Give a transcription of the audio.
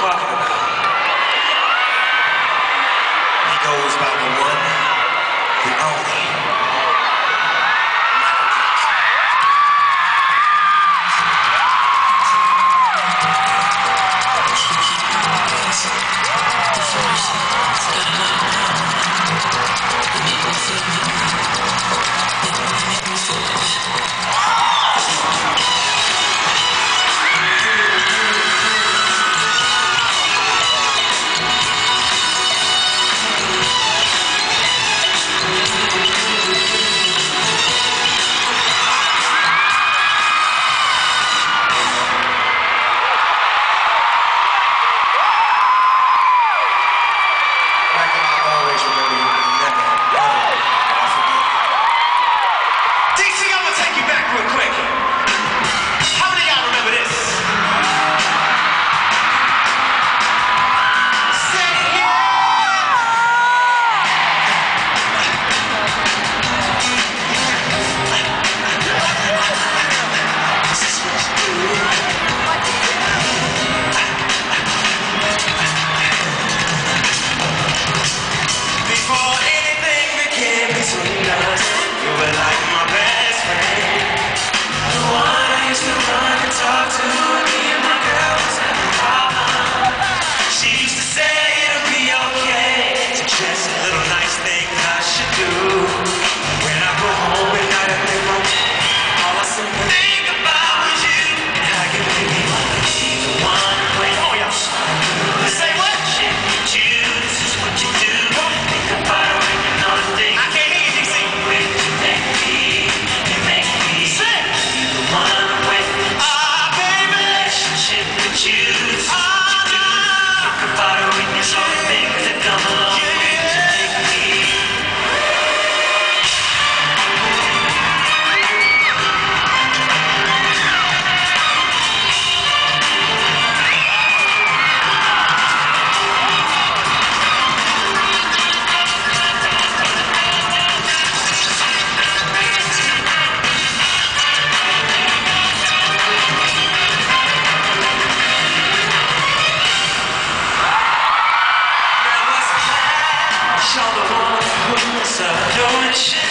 talking about. He goes by don't you